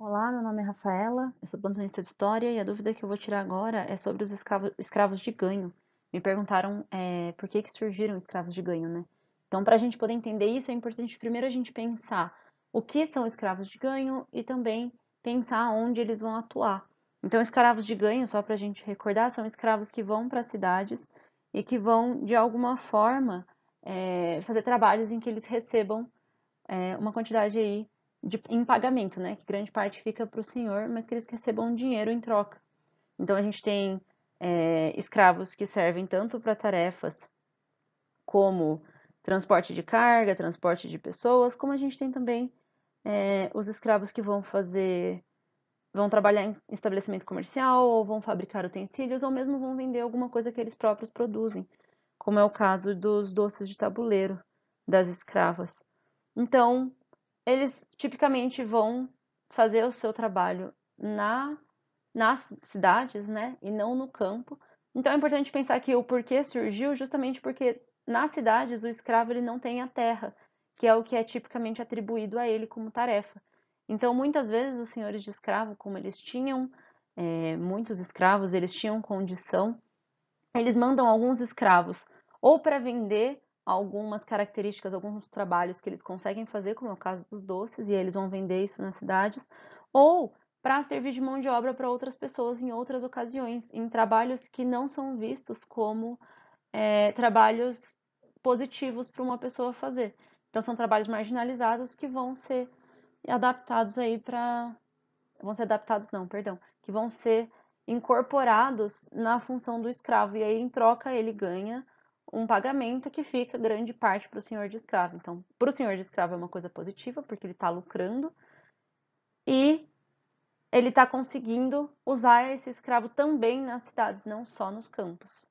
Olá, meu nome é Rafaela, eu sou plantonista de História e a dúvida que eu vou tirar agora é sobre os escravos, escravos de ganho. Me perguntaram é, por que, que surgiram escravos de ganho, né? Então, para a gente poder entender isso, é importante primeiro a gente pensar o que são escravos de ganho e também pensar onde eles vão atuar. Então, escravos de ganho, só para a gente recordar, são escravos que vão para cidades e que vão, de alguma forma, é, fazer trabalhos em que eles recebam é, uma quantidade aí de, em pagamento, né? Que grande parte fica para o senhor, mas que eles recebam dinheiro em troca. Então a gente tem é, escravos que servem tanto para tarefas como transporte de carga, transporte de pessoas, como a gente tem também é, os escravos que vão fazer, vão trabalhar em estabelecimento comercial, ou vão fabricar utensílios, ou mesmo vão vender alguma coisa que eles próprios produzem, como é o caso dos doces de tabuleiro das escravas. Então, eles tipicamente vão fazer o seu trabalho na, nas cidades, né, e não no campo. Então é importante pensar que o porquê surgiu justamente porque nas cidades o escravo ele não tem a terra, que é o que é tipicamente atribuído a ele como tarefa. Então muitas vezes os senhores de escravo, como eles tinham é, muitos escravos, eles tinham condição, eles mandam alguns escravos ou para vender algumas características, alguns trabalhos que eles conseguem fazer, como é o caso dos doces, e eles vão vender isso nas cidades, ou para servir de mão de obra para outras pessoas em outras ocasiões, em trabalhos que não são vistos como é, trabalhos positivos para uma pessoa fazer. Então são trabalhos marginalizados que vão ser adaptados aí para vão ser adaptados não, perdão, que vão ser incorporados na função do escravo e aí em troca ele ganha um pagamento que fica grande parte para o senhor de escravo. Então, para o senhor de escravo é uma coisa positiva, porque ele está lucrando e ele está conseguindo usar esse escravo também nas cidades, não só nos campos.